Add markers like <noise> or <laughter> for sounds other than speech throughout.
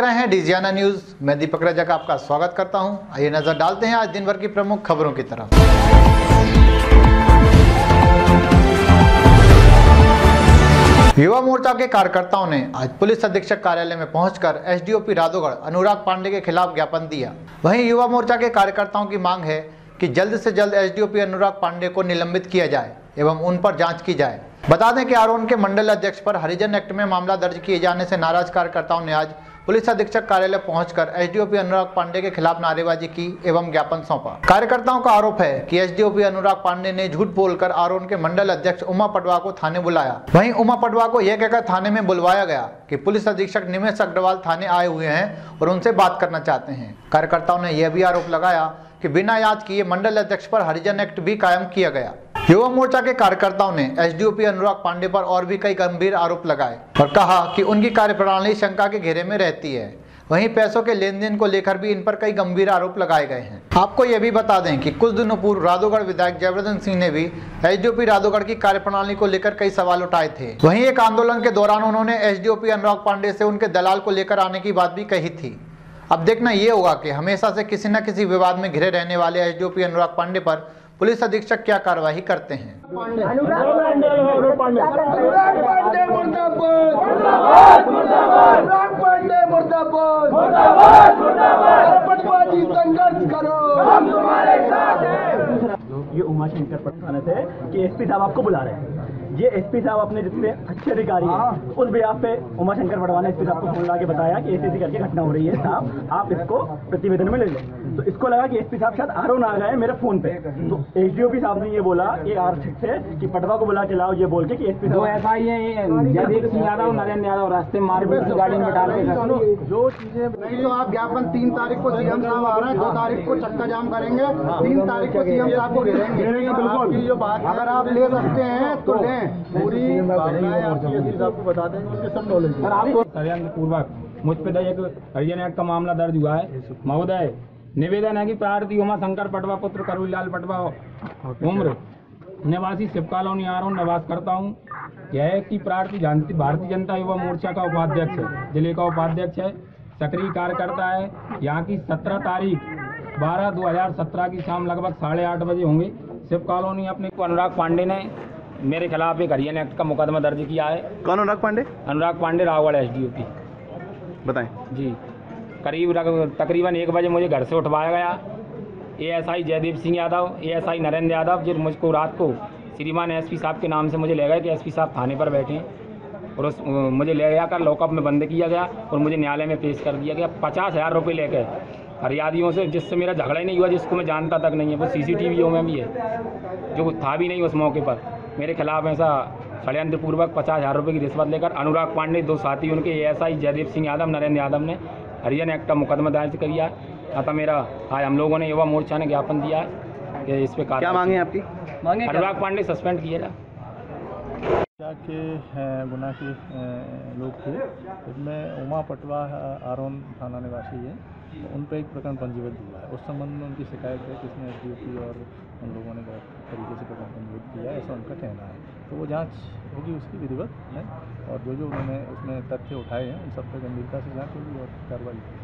रहे हैं डिजियाना न्यूज़। मैं दीपक रजक आपका स्वागत करता हूँ। आइए नज़र डालते हैं आज दिन भर की प्रमुख खबरों की तरफ़। युवा मोर्चा के कार्यकर्ताओं ने आज पुलिस अधीक्षक कार्यालय में पहुंचकर एसडीओपी राधोगढ़ अनुराग पांडे के खिलाफ ज्ञापन दिया। वहीं युवा मोर्चा के कार्यकर्ताओं की मांग है कि जल्द से जल्द एसडीओपी अनुराग पांडे को निलंबित किया जाए एवं उन पर जाँच की जाए। बता दें कि आरोन के मंडल अध्यक्ष पर हरिजन एक्ट में मामला दर्ज किए जाने से नाराज़ कार्यकर्ताओं ने आज पुलिस अधीक्षक कार्यालय पहुंचकर एसडीओपी अनुराग पांडे के खिलाफ नारेबाजी की एवं ज्ञापन सौंपा। कार्यकर्ताओं का आरोप है कि एसडीओपी अनुराग पांडे ने झूठ बोलकर आरोन के मंडल अध्यक्ष उमा पटवा को थाने बुलाया। वहीं उमा पटवा को यह कहकर थाने में बुलवाया गया कि पुलिस अधीक्षक निमेश अग्रवाल थाने आए हुए हैं और उनसे बात करना चाहते हैं। कार्यकर्ताओं ने यह भी आरोप लगाया कि बिना याद किए मंडल अध्यक्ष पर हरिजन एक्ट भी कायम किया गया। युवा मोर्चा के कार्यकर्ताओं ने एसडीओपी अनुराग पांडे पर और भी कई गंभीर आरोप लगाए और कहा कि उनकी कार्यप्रणाली शंका के घेरे में रहती है। वहीं पैसों के लेन देन को लेकर भी इन पर कई गंभीर आरोप लगाए गए हैं। आपको यह भी बता दें कि कुछ दिनों पूर्व राधोगढ़ विधायक जयवर्धन सिंह ने भी एसडीओपी राधोगढ़ की कार्यप्रणाली को लेकर कई सवाल उठाए थे। वहीं एक आंदोलन के दौरान उन्होंने एसडीओपी अनुराग पांडे से उनके दलाल को लेकर आने की बात भी कही थी। अब देखना ये होगा कि हमेशा से किसी न किसी विवाद में घिरे रहने वाले एसडीओपी अनुराग पांडे पर पुलिस अधीक्षक क्या कार्रवाई करते हैं? अनुराग पांडे मुर्दाबाद। अनुराग पांडे मुर्दाबाद पटवाजी संघर्ष करो हम तुम्हारे साथ हैं ये उमा शंकर पटवाना से कि एसपी साहब आपको बुला रहे हैं। ये एसपी साहब अपने जितने अच्छे अधिकारी हैं उस बिहाफ पे उमा शंकर पटवाना एसपी साहब को फ़ोन लगा के बताया कि ऐसी ऐसी करके घटना हो रही है साहब आप इसको प्रतिवेदन में ले लो। तो इसको लगा कि एसपी साहब शायद आरोन आ गए मेरे फ़ोन पे। तो एसडीओपी साहब ने ये बोला कि आरक्षक से कि पटवा को बुला के लाओ ये बोल के कि एसपी साहब ऐसा ही है जयदीप सिंह यादव नरेंद्र यादव रास्ते में मार की गाड़ी में डाल के जो चीज़ें नहीं तो आप ज्ञापन तीन तारीख को सीएम साहब आ रहे हैं दो तारीख को चक्का जाम करेंगे तीन तारीख को सीएम साहब को घेरेंगे आपकी जो बात अगर आप ले सकते हैं तो लें। पूरी भावनाएँ आपकी बता देंगे उनके सब नॉलेज सर आपको षडयंत्र पूर्वक मुझ पे एक हरिजन एक्ट का मामला दर्ज हुआ है। महोदय निवेदन है कि प्रार्थी उमा शंकर पटवा पुत्र करुलाल पटवा उम्र निवासी शिव कॉलोनी आरोन निवास करता हूँ। यह है कि प्रार्थी जानती भारतीय जनता युवा मोर्चा का उपाध्यक्ष है ज़िले का उपाध्यक्ष है सक्रिय कार्यकर्ता है। यहाँ की सत्रह तारीख बारह दो हज़ार सत्रह की शाम लगभग साढ़े आठ बजे होंगे। शिव कॉलोनी अपने अनुराग पांडे ने मेरे खिलाफ एक हरियाणा एक्ट का मुकदमा दर्ज किया है। कौन अनुराग पांडे? अनुराग पांडे रावगढ़ एस की बताएँ। जी। करीब रग- तकरीबन एक बजे मुझे घर से उठवाया गया। एएसआई जयदीप सिंह यादव एएसआई नरेंद्र यादव जो मुझको रात को श्रीमान एसपी साहब के नाम से मुझे ले गए कि एसपी साहब थाने पर बैठे हैं और उस मुझे ले जाकर लॉकअप में बंद किया गया और मुझे न्यायालय में पेश कर दिया गया। पचास हज़ार रुपये लेके फरियादियों से जिससे मेरा झगड़ा ही नहीं हुआ जिसको मैं जानता तक नहीं है वो सी सी में भी है जो था भी नहीं उस मौके पर। मेरे खिलाफ ऐसा षडयंत्र पूर्वक पचास हज़ार रुपये की रिश्वत लेकर अनुराग पांडे दो साथी उनके एएसआई जयदीप सिंह यादव नरेंद्र यादव ने हरिजन एक्ट का मुकदमा दर्ज किया है। अतः मेरा आज हम लोगों ने युवा मोर्चा ने ज्ञापन दिया है कि इस पर क्या मांगे आपकी? की। अनुराग पांडे सस्पेंड किया जाए के गुना के लोग थे। इसमें उमा पटवा आरोन थाना निवासी है। तो उन पर एक प्रकरण पंजीबद्ध हुआ है। उस संबंध में उनकी शिकायत है कि इसमें एस और उन लोगों ने गलत तरीके से प्रकरण पंजीबद्ध किया ऐसा उनका कहना है। तो वो जाँच होगी उसकी विधिवत, है? और जो जो उन्होंने उसमें तथ्य उठाए हैं, उन सब पर गंभीरता से जाँच होगी और कार्रवाई होगी।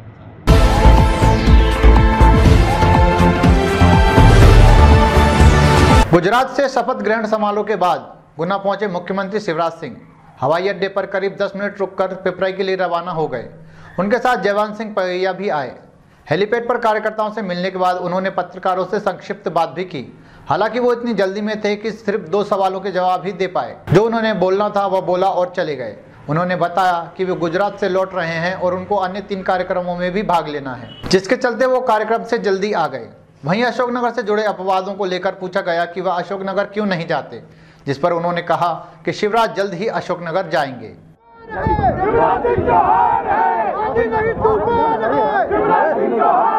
गुजरात से शपथ ग्रहण समारोह के बाद गुना पहुँचे मुख्यमंत्री शिवराज सिंह। हवाई अड्डे पर करीब 10 मिनट रुककर पिपराई के लिए रवाना हो गए। उनके साथ जयवंत सिंह पवैया भी आए। हेलीपैड पर कार्यकर्ताओं से मिलने के बाद उन्होंने पत्रकारों से संक्षिप्त बात भी की। हालाँकि वो इतनी जल्दी में थे कि सिर्फ़ दो सवालों के जवाब ही दे पाए। जो उन्होंने बोलना था, वह बोला और चले गए। उन्होंने बताया कि वे गुजरात से लौट रहे हैं और उनको अन्य तीन कार्यक्रमों में भी भाग लेना है, जिसके चलते वो कार्यक्रम से जल्दी आ गए। वहीं अशोकनगर से जुड़े अपवादों को लेकर पूछा गया कि वह अशोकनगर क्यों नहीं जाते, जिस पर उन्होंने कहा कि शिवराज जल्द ही अशोकनगर जाएँगे। शिवराज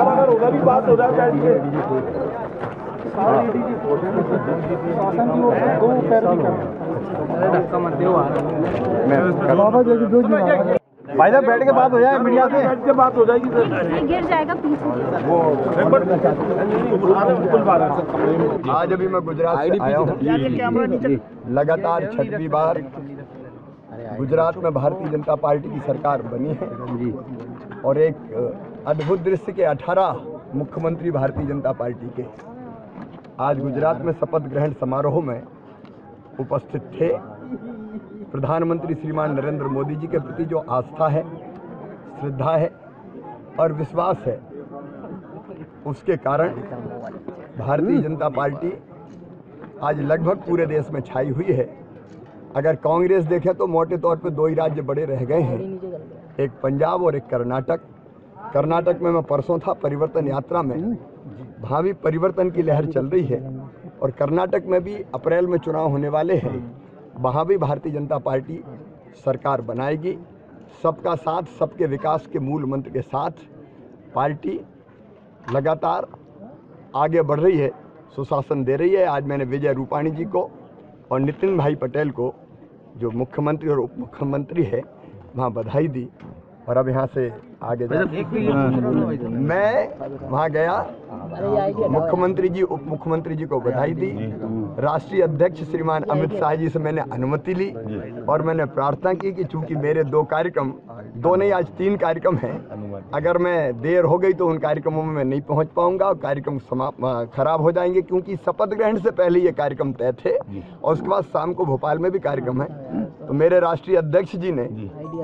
अगर उधर बात उधर बैठ के दो भाई साहब बैठ के बात हो जाए मीडिया से। बैठ के बात हो जाएगी ये गिर जाएगा पीछे। आज अभी मैं गुजरात आया हूँ। लगातार छठवीं बार गुजरात में भारतीय जनता पार्टी की सरकार बनी है। और एक अद्भुत दृश्य के 18 मुख्यमंत्री भारतीय जनता पार्टी के। आज गुजरात में शपथ ग्रहण समारोह में उपस्थित थे। प्रधानमंत्री श्रीमान नरेंद्र मोदी जी के प्रति जो आस्था है, श्रद्धा है और विश्वास है, उसके कारण भारतीय जनता पार्टी आज लगभग पूरे देश में छाई हुई है। अगर कांग्रेस देखे तो मोटे तौर पर दो ही राज्य बड़े रह गए हैं, एक पंजाब और एक कर्नाटक। कर्नाटक में मैं परसों था, परिवर्तन यात्रा में। भावी परिवर्तन की लहर चल रही है और कर्नाटक में भी अप्रैल में चुनाव होने वाले हैं। वहाँ भी भारतीय जनता पार्टी सरकार बनाएगी। सबका साथ सबके विकास के मूल मंत्र के साथ पार्टी लगातार आगे बढ़ रही है सुशासन दे रही है। आज मैंने विजय रूपाणी जी को और नितिन भाई पटेल को जो मुख्यमंत्री और उप मुख्यमंत्री है वहाँ बधाई दी और अब यहाँ से आगे मैं वहाँ गया मुख्यमंत्री जी उप मुख्यमंत्री जी को बधाई दी। राष्ट्रीय अध्यक्ष श्रीमान अमित शाह जी से मैंने अनुमति ली और मैंने प्रार्थना की कि चूँकि मेरे दो कार्यक्रम दो नहीं आज तीन कार्यक्रम हैं अगर मैं देर हो गई तो उन कार्यक्रमों में मैं नहीं पहुँच पाऊँगा और कार्यक्रम समाप्त खराब हो जाएँगे क्योंकि शपथ ग्रहण से पहले ये कार्यक्रम तय थे और उसके बाद शाम को भोपाल में भी कार्यक्रम है। तो मेरे राष्ट्रीय अध्यक्ष जी ने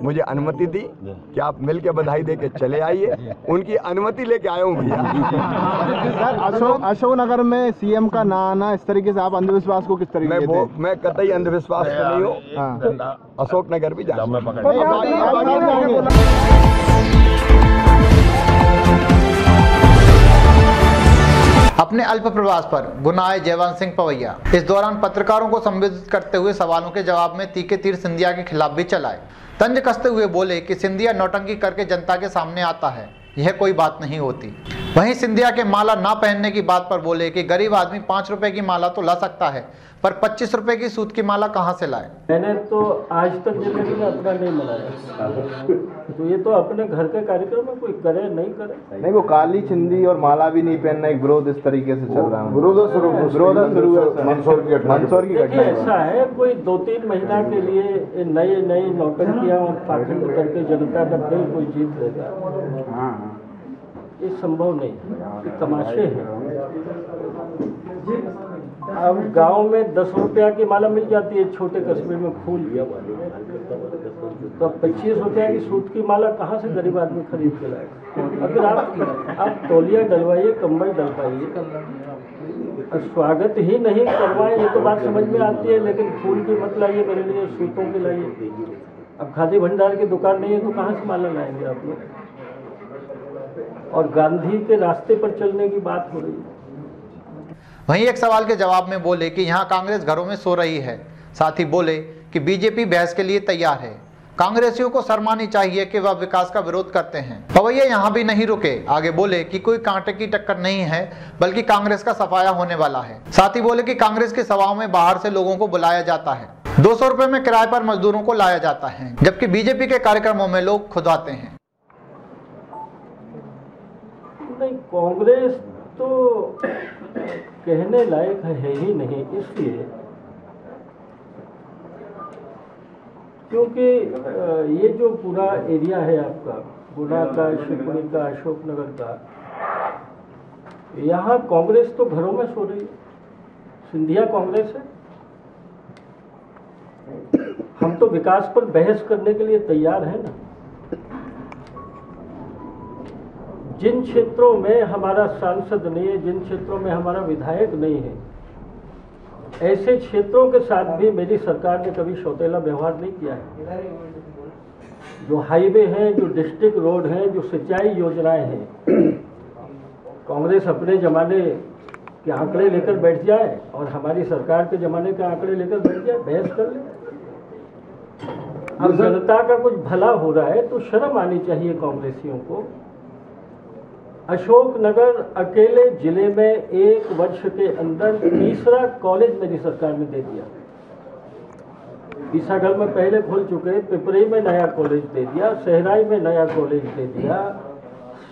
मुझे अनुमति दी कि आप मिल के बधाई दे के चले आइए। उनकी अनुमति लेके आया हूँ भैया। <laughs> सर अशोक अशोक नगर में सीएम का ना आना इस तरीके से आप अंधविश्वास को किस मैं तरीके वो से मैं कतई अंधविश्वास नहीं हूँ। हाँ। अशोक नगर भी। अपने अल्प प्रवास पर गुनाए जयवंत सिंह पवैया। इस दौरान पत्रकारों को संबोधित करते हुए सवालों के जवाब में तीखे तीर सिंधिया के खिलाफ भी चलाए। तंज कसते हुए बोले कि सिंधिया नौटंकी करके जनता के सामने आता है। यह कोई बात नहीं होती। वहीं सिंधिया के माला ना पहनने की बात पर बोले कि गरीब आदमी पाँच रुपए की माला तो ला सकता है पर पच्चीस रुपए की सूत की माला कहाँ से लाए? मैंने तो आज तक ज़िंदगी में अपना नहीं मनाया। तो ये तो अपने घर के कार्यक्रम में कोई करे नहीं करे। नहीं वो काली चिंदी और माला भी नहीं पहनना एक विरोध इस तरीके से चल रहा है। विरोध शुरू विरोध शुरू मंदसौर की मंदसौर की घटना। ऐसा है कोई दो तीन महीना के लिए ये नए नए नौटंकियाँ और पाखंड करके जनता का दिल कोई जीत लेगा ये संभव नहीं तमाशे हैं। अब गाँव में दस रुपया की माला मिल जाती है, छोटे कस्बे में फूल तो पच्चीस रुपया की सूत की माला कहाँ से गरीब आदमी खरीद के लाएगा? अगर आप आप तौलिया डलवाइए, कंबल डलवाइए स्वागत ही नहीं करवाएँ, ये तो बात समझ में आती है, लेकिन फूल की मत लाइए मेरे लिए, सूतों की लाइए। अब खादी भंडार की दुकान नहीं है तो कहाँ से माला लाएँगे आप लोग? और गांधी के रास्ते पर चलने की बात हो रही है। वहीं एक सवाल के जवाब में बोले कि यहाँ कांग्रेस घरों में सो रही है। साथ ही बोले कि बीजेपी बहस के लिए तैयार है। कांग्रेसियों को शर्मानी चाहिए कि वह विकास का विरोध करते हैं। पवैया यहाँ भी नहीं रुके। आगे बोले कि कोई कांटे की टक्कर नहीं है, बल्कि कांग्रेस का सफाया होने वाला है। साथ ही बोले कि कांग्रेस की सभाओं में बाहर से लोगों को बुलाया जाता है। दो सौ में किराए पर मजदूरों को लाया जाता है, जबकि बीजेपी के कार्यक्रमों में लोग खुद आते हैं। नहीं, कांग्रेस तो कहने लायक है ही नहीं, इसलिए क्योंकि ये जो पूरा एरिया है आपका, गुना का, शिवपुरी का, अशोकनगर का, यहाँ कांग्रेस तो घरों में सो रही है। सिंधिया कांग्रेस है। हम तो विकास पर बहस करने के लिए तैयार हैं ना। जिन क्षेत्रों में हमारा सांसद नहीं है जिन क्षेत्रों में हमारा विधायक नहीं है ऐसे क्षेत्रों के साथ भी मेरी सरकार ने कभी सौतेला व्यवहार नहीं किया है। जो हाईवे हैं जो डिस्ट्रिक्ट रोड हैं जो सिंचाई योजनाएँ हैं कांग्रेस अपने जमाने के आंकड़े लेकर बैठ जाए और हमारी सरकार के जमाने के आंकड़े लेकर बैठ जाए बहस कर ले। अब जनता का कुछ भला हो रहा है तो शर्म आनी चाहिए कांग्रेसियों को। अशोकनगर अकेले ज़िले में एक वर्ष के अंदर तीसरा कॉलेज मेरी सरकार ने दे दिया। ईसागढ़ में पहले खोल चुके पिपरी में नया कॉलेज दे दिया, सहराई में नया कॉलेज दे दिया,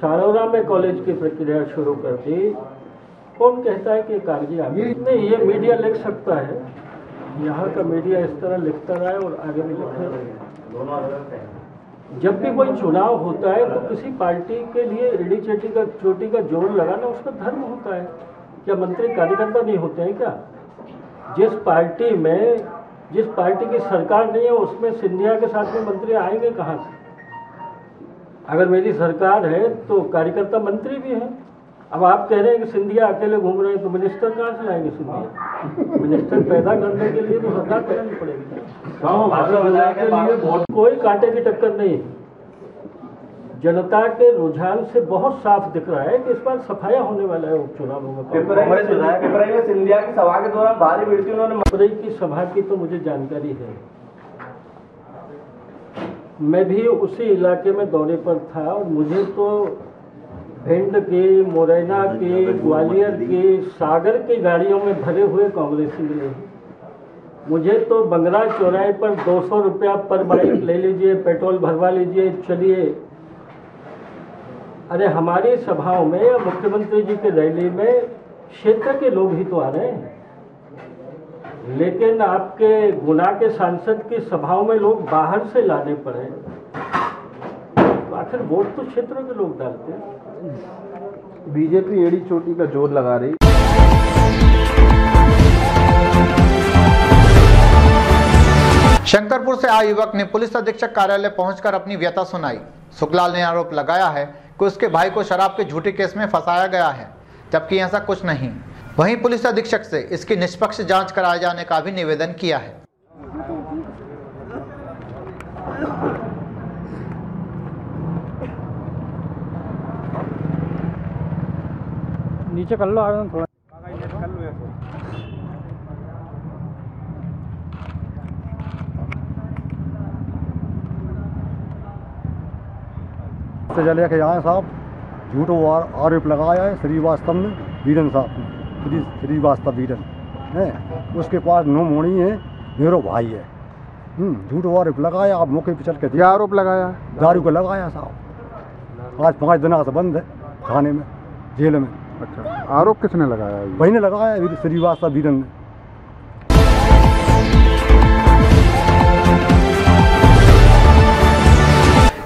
सारौरा में कॉलेज की प्रक्रिया शुरू कर दी। कौन कहता है कि कागज़ी आगे? ये मीडिया लिख सकता है। यहाँ का मीडिया इस तरह लिखता रहा है और आगे भी लिखता लिखे जब भी कोई चुनाव होता है तो किसी पार्टी के लिए एड़ी चेटी का, चोटी का ज़ोर लगाना उसका धर्म होता है। क्या मंत्री कार्यकर्ता नहीं होते हैं क्या? जिस पार्टी में, जिस पार्टी की सरकार नहीं है, उसमें सिंधिया के साथ में मंत्री आएँगे कहाँ से? अगर मेरी सरकार है तो कार्यकर्ता मंत्री भी हैं। अब आप कह रहे हैं कि सिंधिया अकेले घूम रहे हैं तो मिनिस्टर कहाँ से लाएँगे सिंधिया? मिनिस्टर पैदा करने के लिए तो सरकार बनानी पड़ेगी। कोई कांटे की टक्कर नहीं। जनता के रुझान से बहुत साफ़ दिख रहा है कि इस बार सफाया होने वाला है उपचुनावों में। सिंधिया की सभा के दौरान भारी भीड़ थी उन्होंने मथुरई की सभा की तो मुझे जानकारी है। मैं भी उसी इलाके में दौरे पर था और मुझे तो भिंड के मुरैना के ग्वालियर के सागर की गाड़ियों में भरे हुए कांग्रेसी मिले मुझे तो बंगला चौराहे पर दो सौ रुपया पर बाइक ले लीजिए पेट्रोल भरवा लीजिए चलिए। अरे हमारी सभाओं में या मुख्यमंत्री जी के रैली में क्षेत्र के लोग ही तो आ रहे हैं। लेकिन आपके गुना के सांसद की सभाओं में लोग बाहर से लाने पड़े तो आखिर वोट तो क्षेत्रों के लोग डालते हैं। बीजेपी एड़ी चोटी का ज़ोर लगा रही। शंकरपुर से आए युवक ने पुलिस अधीक्षक कार्यालय पहुंचकर अपनी व्यथा सुनाई। सुखलाल ने आरोप लगाया है कि उसके भाई को शराब के झूठे केस में फंसाया गया है, जबकि ऐसा कुछ नहीं। वहीं पुलिस अधीक्षक से इसकी निष्पक्ष जाँच कराए जाने का भी निवेदन किया है। नीचे कर लो आवेदन थोड़ा। से चले के आए साहब। झूठो आर- आरोप लगाया है श्रीवास्तव ने बीरन साहब ने। श्री श्रीवास्तव बीरन है उसके पास नो मोड़ी है मेरो भाई है। हम्म, झूठो आरोप लगाया आप मौके पर चल के क्या आरोप लगाया? दारू को लगाया साहब। आज पाँच दिनों से बंद है थाने में जेल में। अच्छा आरोप किसने लगाया ये? वही ने लगाया वीर- श्रीवास्तव बीरन ने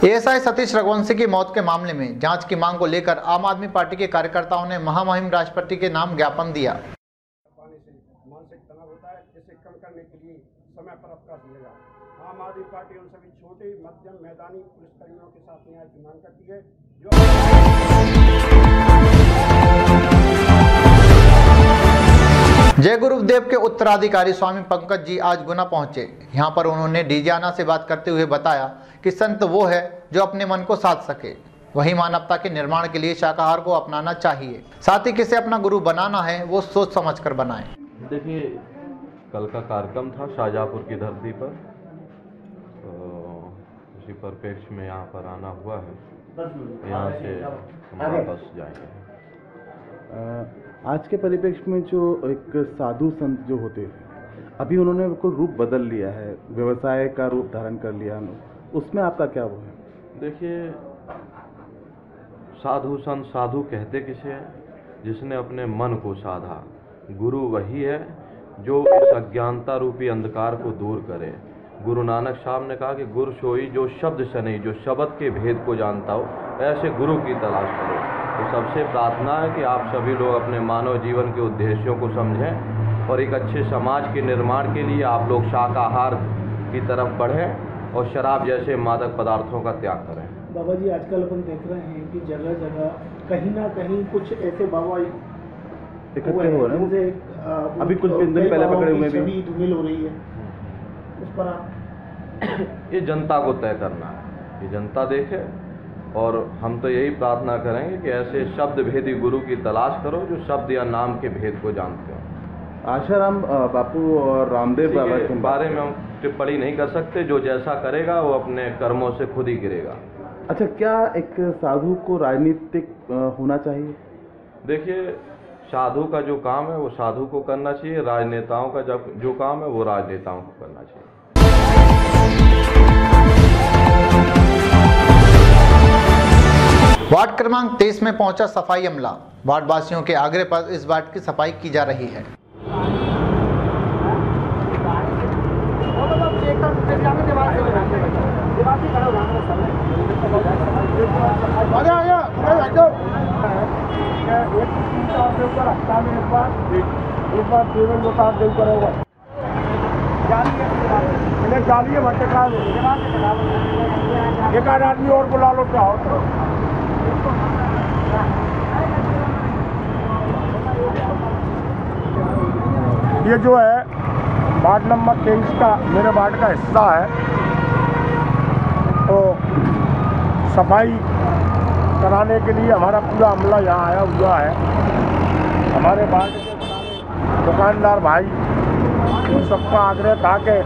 एएसआई सतीश रघुवंशी की मौत के मामले में जाँच की मांग को लेकर आम आदमी पार्टी के कार्यकर्ताओं ने महामहिम राष्ट्रपति के नाम ज्ञापन दिया मानसिक तनाव होता है जिसे कम करने के लिए समय पर अवकाश जाए आम आदमी पार्टी उन सभी छोटे मध्यम मैदानी पुलिसकर्मियों के साथ न्याय की मांग करती है जो जय गुरुदेव के उत्तराधिकारी स्वामी पंकज जी आज गुना पहुँचे। यहाँ पर उन्होंने डीजियाना से बात करते हुए बताया कि संत वो है जो अपने मन को साध सके। वही मानवता के निर्माण के लिए शाकाहार को अपनाना चाहिए। साथ ही किसे अपना गुरु बनाना है वो सोच समझ कर बनाए। देखिए कल का कार्यक्रम था शाहजहाँपुर की धरती पर। तो उसी परिप्रेक्ष्य में यहाँ पर आना हुआ है। यहाँ से हम वापस जाएँगे। आज के परिप्रेक्ष्य में जो एक साधु संत जो होते थे अभी उन्होंने बिल्कुल रूप बदल लिया है, व्यवसाय का रूप धारण कर लिया उसमें आपका क्या वो है? देखिए, साधु संत साधु कहते किसे जिसने अपने मन को साधा। गुरु वही है जो इस अज्ञानता रूपी अंधकार को दूर करे। गुरु नानक साहब ने कहा कि गुरु सोई जो शब्द से नहीं, जो शब्द के भेद को जानता हो, ऐसे गुरु की तलाश करो। तो सबसे प्रार्थना है कि आप सभी लोग अपने मानव जीवन के उद्देश्यों को समझें और एक अच्छे समाज के निर्माण के लिए आप लोग शाकाहार की तरफ़ बढ़ें और शराब जैसे मादक पदार्थों का त्याग करें। बाबा जी आजकल अपन देख रहे हैं कि जगह जगह कहीं ना कहीं कुछ ऐसे बाबा इकट्ठे हो रहे हैं। अभी कुछ दिन पहले पकड़े हुए भी। धूमिल हो रही है। उस पर आप ये जनता को तय करना है ये जनता देखे। और हम तो यही प्रार्थना करेंगे कि ऐसे शब्द भेदी गुरु की तलाश करो जो शब्द या नाम के भेद को जानते हो। आशाराम बापू और रामदेव बाबा के बारे में हम टिप्पणी नहीं कर सकते। जो जैसा करेगा वो अपने कर्मों से खुद ही गिरेगा। अच्छा क्या एक साधु को राजनीतिक होना चाहिए? देखिए साधु का जो काम है वो साधु को करना चाहिए राजनेताओं का जब जो काम है वो राजनेताओं को करना चाहिए। वार्ड क्रमांक तेईस में पहुँचा सफ़ाई अमला। वार्ड वासियों के आग्रह पर इस वार्ड की सफ़ाई की जा रही है। एक आदमी और बुला लो चाहो तो ये जो है, वार्ड नंबर तेईस का मेरे वार्ड का हिस्सा है। तो सफ़ाई कराने के लिए हमारा पूरा अमला यहाँ आया हुआ है। हमारे वार्ड के दुकानदार भाई, उन सबका आग्रह था कि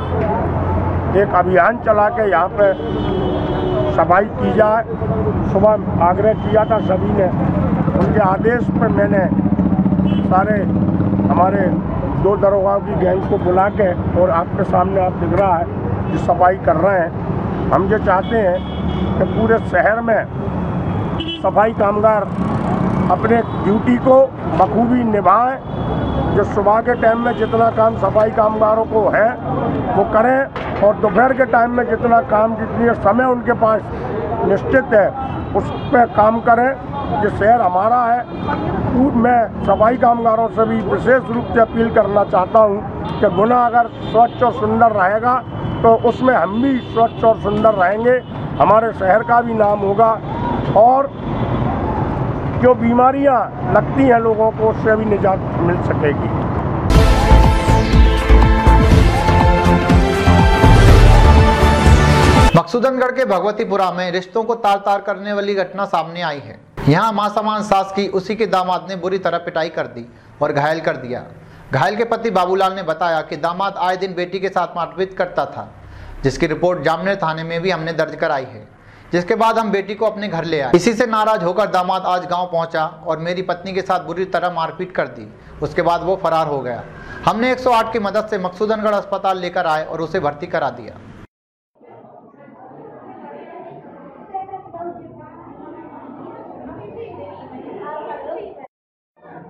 एक अभियान चला के यहाँ पे सफ़ाई की जाए। सुबह आग्रह किया था सभी ने। उनके आदेश पर मैंने सारे हमारे दो दरोगाओं की गैंग को बुला के और आपके सामने आप दिख रहा है जो सफ़ाई कर रहे हैं। हम जो चाहते हैं कि पूरे शहर में सफ़ाई कामगार अपने ड्यूटी को बखूबी निभाएँ। जो सुबह के टाइम में जितना काम सफ़ाई कामगारों को है, वो करें और दोपहर के टाइम में जितना काम, जितनी समय उनके पास निश्चित है, उस पर काम करें। ये शहर हमारा है। मैं सफ़ाई कामगारों से भी विशेष रूप से अपील करना चाहता हूँ कि गुना अगर स्वच्छ और सुंदर रहेगा तो उसमें हम भी स्वच्छ और सुंदर रहेंगे। हमारे शहर का भी नाम होगा और जो बीमारियाँ लगती हैं लोगों को, उससे भी निजात मिल सकेगी। मकसूदनगढ़ के भगवतीपुरा में रिश्तों को तार तार करने वाली घटना सामने आई है। यहाँ माँ समान सास की, उसी के दामाद ने बुरी तरह पिटाई कर दी और घायल कर दिया। घायल के पति बाबूलाल ने बताया कि दामाद आए दिन बेटी के साथ मारपीट करता था, जिसकी रिपोर्ट जामनेर थाने में भी हमने दर्ज कराई है। जिसके बाद हम बेटी को अपने घर ले आए। इसी से नाराज़ होकर दामाद आज गाँव पहुँचा और मेरी पत्नी के साथ बुरी तरह मारपीट कर दी। उसके बाद वो फरार हो गया। हमने 108 की मदद से मकसूदनगढ़ अस्पताल लेकर आए और उसे भर्ती करा दिया।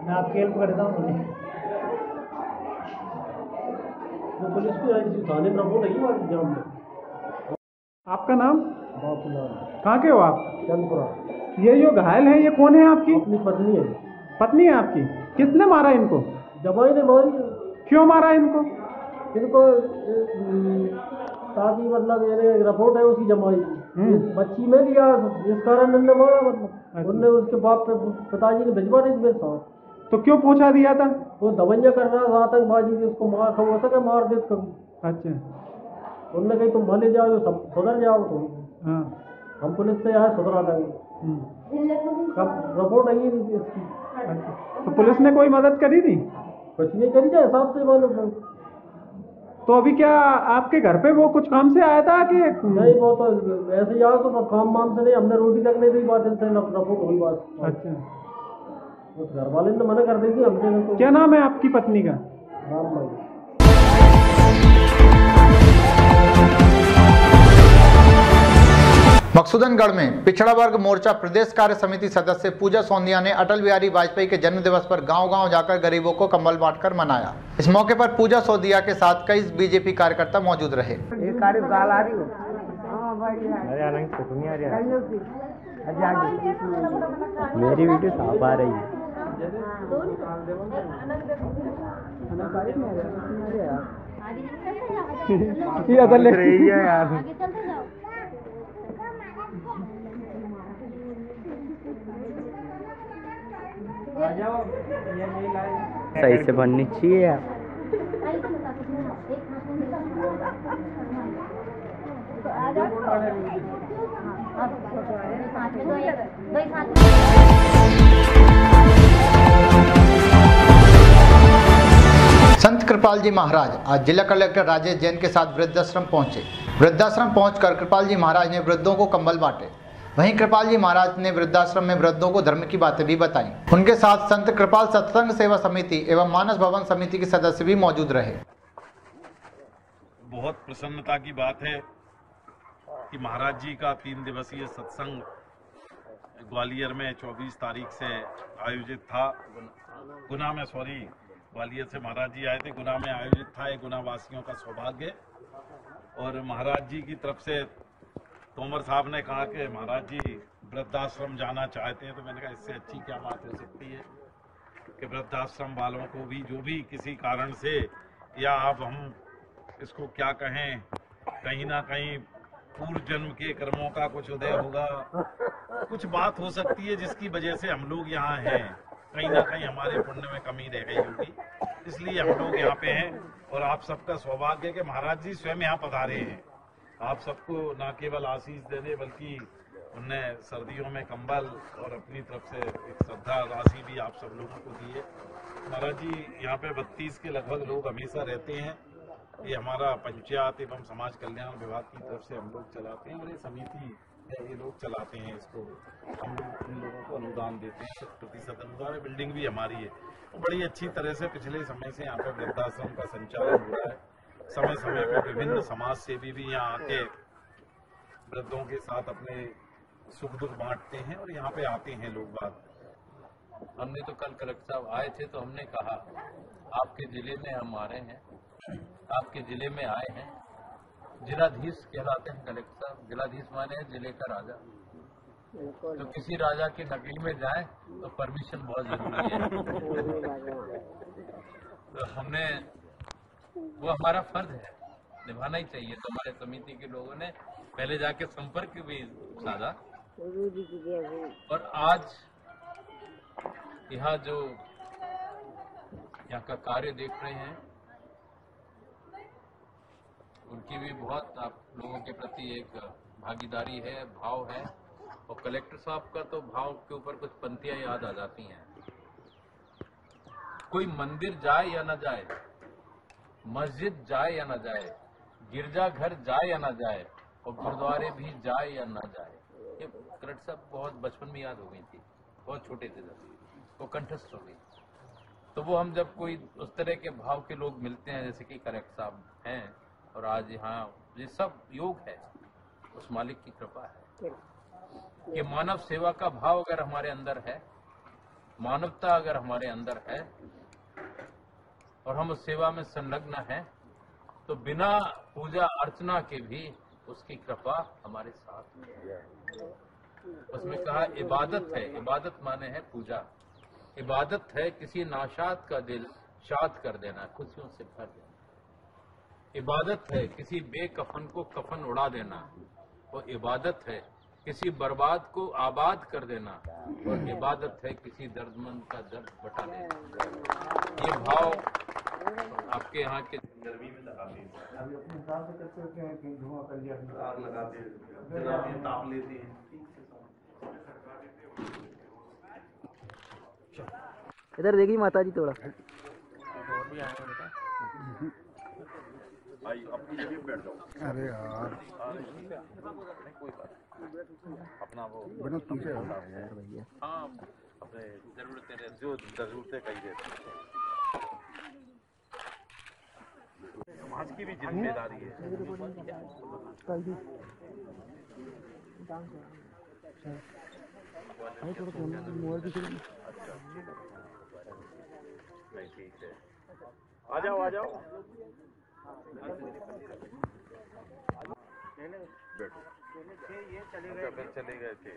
मैं आपकी हेल्प करता हूँ पुलिस को थाने में रिपोर्ट आई है जाम में? आपका नाम? कहाँ के हो आप? चंदपुरा। ये जो घायल है ये कौन है आपकी? अपनी पत्नी है। पत्नी है आपकी? किसने मारा इनको? जमाई ने मारी। क्यों मारा इनको? इनको शादी मतलब मेरे रिपोर्ट है उसकी जमाई। हम्म। बच्ची में लिया जिस कारण उनने मारा मतलब। उनने उसके बाप पे पिताजी ने भिजवा दी मेरे साथ। तो क्यों पूछा दिया था? वो दवैया कर रहा था आतंकबाजी उसको मार हो सके मार दे अच्छा। उनने कही तुम भले जाओ सब सुधर जाओ तुम। हाँ। हम पुलिस से आए सुधरा देंगे। हम्म, कब? रिपोर्ट आई इसकी। अच्छा तो पुलिस ने कोई मदद करी थी? कुछ नहीं करी जाए हिसाब से मालूम तो अभी क्या आपके घर पे वो कुछ काम से आया था कि नहीं वो तो ऐसे ही आओ तो काम वाम से नहीं हमने रोटी तक नहीं दी बात इनसे रिपोर्ट हुई बात अच्छा। घर वाले ने मना कर दी थी हमसे तो क्या नाम है आपकी पत्नी का? राम भाई। मकसूदनगढ़ में पिछड़ा वर्ग मोर्चा प्रदेश कार्य समिति सदस्य पूजा सोंदिया ने अटल बिहारी वाजपेयी के जन्म दिवस पर गांव-गांव जाकर गरीबों को कंबल बांटकर मनाया। इस मौके पर पूजा सोदिया के साथ कई बीजेपी कार्यकर्ता मौजूद रहे। मेरी वीडियो साफ़ आ रही है। ये रही है यार सही से बननी चाहिए यार। संत कृपाल जी महाराज आज जिला कलेक्टर राजेश जैन के साथ वृद्धाश्रम पहुँचे। वृद्धाश्रम पहुंचकर कृपाल जी महाराज ने वृद्धों को कंबल बांटे। वहीं कृपाल जी महाराज ने वृद्धाश्रम में वृद्धों को धर्म की बातें भी बताई। उनके साथ संत कृपाल सत्संग सेवा समिति एवं मानस भवन समिति के सदस्य भी मौजूद रहे। बहुत प्रसन्नता की बात है कि महाराज जी का तीन दिवसीय सत्संग ग्वालियर में 24 तारीख से आयोजित था। गुना में सॉरी ग्वालियर से महाराज जी आए थे। गुना में आयोजित था ये गुना वासियों का सौभाग्य। और महाराज जी की तरफ़ से तोमर साहब ने कहा कि महाराज जी, वृद्धाश्रम जाना चाहते हैं तो मैंने कहा, इससे अच्छी क्या बात हो सकती है कि वृद्धाश्रम वालों को भी, जो भी किसी कारण से, या अब हम इसको क्या कहें, कहीं ना कहीं पूर्व जन्म के कर्मों का कुछ उदय होगा। कुछ बात हो सकती है जिसकी वजह से हम लोग यहाँ हैं, कहीं ना कहीं हमारे पुण्य में कमी रह गई होगी। इसलिए हम लोग यहाँ पे हैं और आप सबका सौभाग्य है कि महाराज जी स्वयं यहाँ पधारे हैं। आप सबको न केवल आशीष देने, बल्कि उनने सर्दियों में कंबल और अपनी तरफ़ से एक श्रद्धा राशि भी आप सब लोगों को दी है। महाराज जी, यहाँ पे बत्तीस के लगभग लोग हमेशा रहते हैं। ये हमारा पंचायत एवं समाज कल्याण विभाग की तरफ़ से हम लोग चलाते हैं और ये समिति है, ये लोग चलाते हैं इसको। हम लोग इन लोगों को अनुदान देते हैं, शत प्रतिशत अनुदान। बिल्डिंग भी हमारी है। बड़ी अच्छी तरह से पिछले समय से यहाँ पे वृद्धाश्रम का संचालन हो रहा है। समय समय पर विभिन्न समाज सेवी भी यहाँ आके वृद्धों के साथ अपने सुख दुख बांटते हैं और यहाँ पे आते हैं लोग बात। हमने तो कल कलेक्टर साहब आए थे तो हमने कहा आपके ज़िले में हम आ रहे हैं। आपके ज़िले में आए हैं। जिलाधीश कहलाते हैं कलेक्टर साहब। जिलाधीश माने हैं ज़िले का राजा। तो किसी राजा की नकली में जाए तो परमिशन बहुत ज़रूरी है। <laughs> तो हमने वो हमारा फ़र्ज़ है। निभाना ही चाहिए। तो हमारे समिति के लोगों ने पहले जाके संपर्क भी साधा। और आज यहाँ जो यहाँ का कार्य देख रहे हैं, उनकी भी बहुत आप लोगों के प्रति एक भागीदारी है, भाव है। और कलेक्टर साहब का तो भाव के ऊपर कुछ पंक्तियाँ याद आ जाती हैं। कोई मंदिर जाए या ना जाए मस्जिद जाए या ना जाए, गिरजाघर जाए या ना जाए, और गुरुद्वारे भी जाए या ना जाए, ये कलेक्टर साहब बहुत बचपन में याद हो गई थी, बहुत छोटे थे जब, वो कंठस्थ हो गई। तो वो हम जब कोई उस तरह के भाव के लोग मिलते हैं, जैसे कि कलेक्टर साहब हैं, और आज यहाँ ये सब योग है, उस मालिक की कृपा है। कि मानव सेवा का भाव अगर हमारे अंदर है, मानवता अगर हमारे अंदर है और हम उस सेवा में संलग्न हैं तो बिना पूजा अर्चना के भी उसकी कृपा हमारे साथ उसमें कहा, इबादत है, इबादत माने है पूजा। इबादत है किसी नाशाद का दिल शाद कर देना, खुशियों से भर देना। इबादत है किसी बेकफन को कफन उड़ा देना, वो इबादत है किसी बर्बाद को आबाद कर देना और इबादत है किसी दर्दमंद का दर्द बटा देना। ये भाव आपके यहाँ के गर्मी में लगाते हैं। अपने हिसाब से करते होते हैं कि धुआँ कर लिया आग लगाते हैं जलाते हैं ताप लेते हैं। इधर देखिए माता जी थोड़ा। भाई अपनी जगह बैठ जाओ। अरे यार। कोई बात अपना वो बिना पीछे हाँ। अपने जरूरतें जो जरूरतें कही देते समाज की भी ज़िम्मेदारी है। नहीं ठीक है। आ जाओ आ जाओ। बैठो। फिर चले गए थे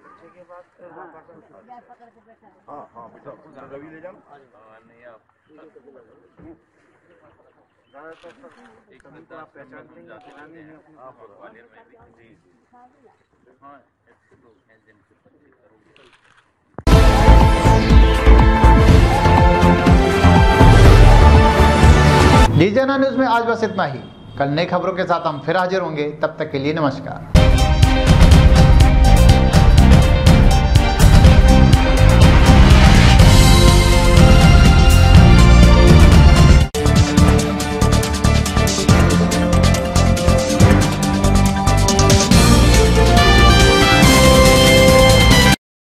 हाँ। हाँ बेटा रवि ले जाओ। हाँ, नहीं आप एक मिनट आप पहचानते हैं। हाँ। ग्वालियर में भी। जी। जी हाँ। लोग हैं न्यूज़ में आज बस इतना ही। कल नई खबरों के साथ हम फिर हाजिर होंगे। तब तक के लिए नमस्कार।